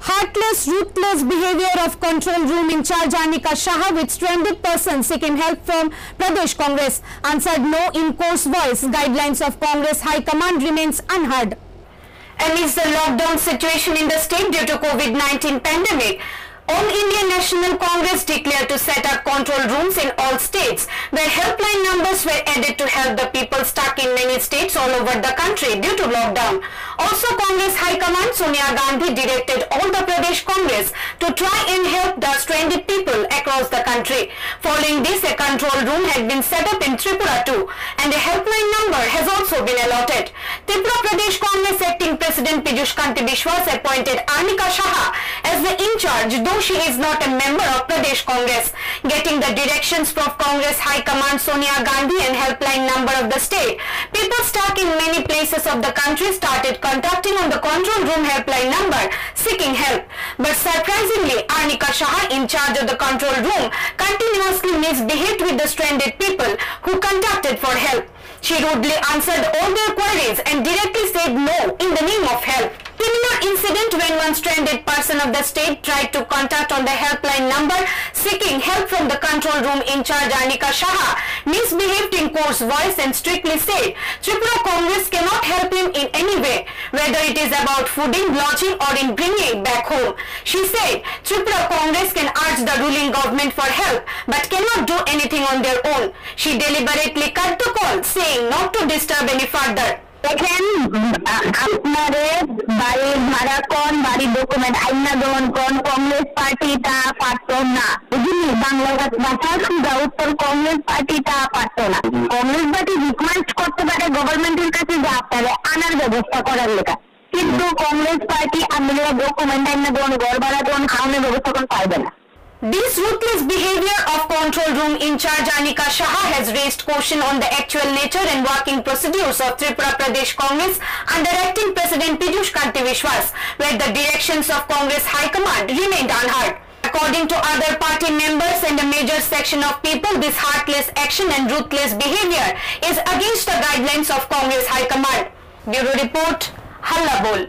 Heartless, ruthless behavior of control room in charge Anika Shah with stranded person seeking help from Pradesh Congress. Answered no in coarse voice. Guidelines of Congress High Command remains unheard. Amidst the lockdown situation in the state due to COVID-19 pandemic, All India National Congress declared to set up control rooms in all states where helpline numbers were added to help the people stuck in many states all over the country due to lockdown. Also Congress High Command Sonia Gandhi directed all the Pradesh Congress to try and help the stranded people across the country. Following this, a control room had been set up in Tripura too and a helpline number has also been allotted. Tripura Pradesh Congress acting President Piyush Kanti appointed Anika Shah as the in charge though she is not a member of Pradesh Congress. Getting the directions from Congress High Command Sonia Gandhi and helpline number of the state, people stuck in many places of the country started contacting on the control room helpline number seeking help. But surprisingly, Anika Shah in charge of the control room continuously misbehaved with the stranded people who contacted for help. She rudely answered all their queries and directly said no in the name of help. Incident when one stranded person of the state tried to contact on the helpline number seeking help from the control room in charge Anika Shah misbehaved in coarse voice and strictly said Tripura Congress cannot help him in any way whether it is about fooding, lodging or in bringing back home. She said Tripura Congress can urge the ruling government for help but cannot do anything on their own. She deliberately cut the call saying not to disturb any further. দেখেন আ- আপনারে বাড়ির ভাড়া কোন, বাড়ির document আইনা গ্রহণ কোন, Congress party তা পারতো না। বুঝলি? বাংলা ভাষা সুদা উত্তর কংগ্রেস পার্টি তা পারতো না। কংগ্রেস পার্টি রিকোয়েস্ট করতে পারে গভর্নমেন্টের কাছে যে আপনারে আনার ব্যবস্থা করার লেখা। কিন্তু কংগ্রেস পার্টি আপনারা ডকুমেন্ট আইনা গ্রহণ ঘর ভাড়া গ্রহণ খাওয়ানোর ব্যবস্থা কোন পাইবে না। This ruthless behavior of control room in charge Anika Shah has raised caution on the actual nature and working procedures of Tripura Pradesh Congress under acting President Piyush Kanti Vishwas, where the directions of Congress High Command remained unheard. According to other party members and a major section of people, this heartless action and ruthless behavior is against the guidelines of Congress High Command. Bureau Report, Halla Bol.